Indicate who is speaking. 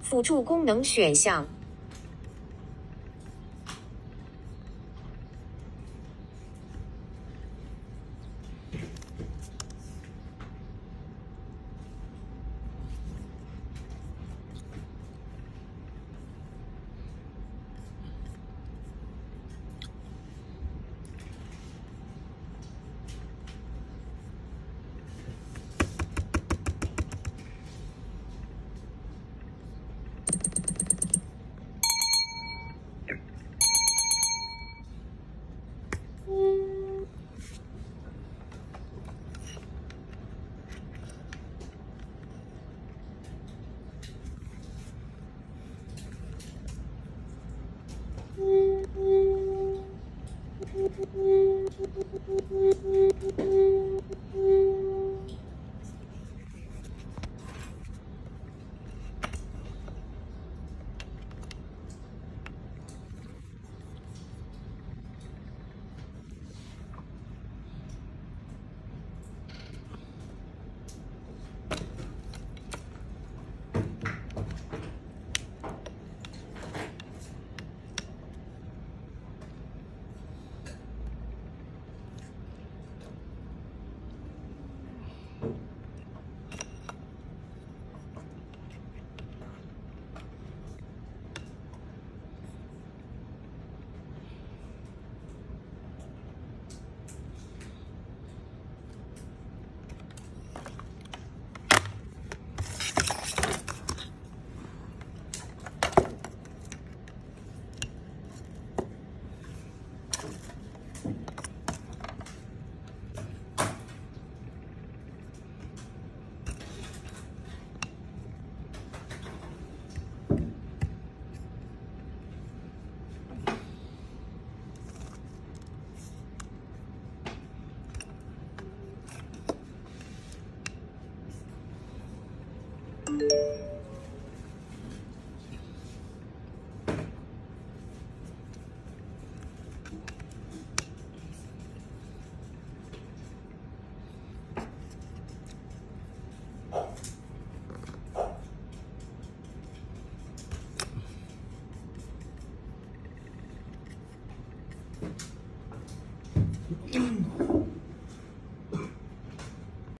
Speaker 1: 辅助功能选项 음.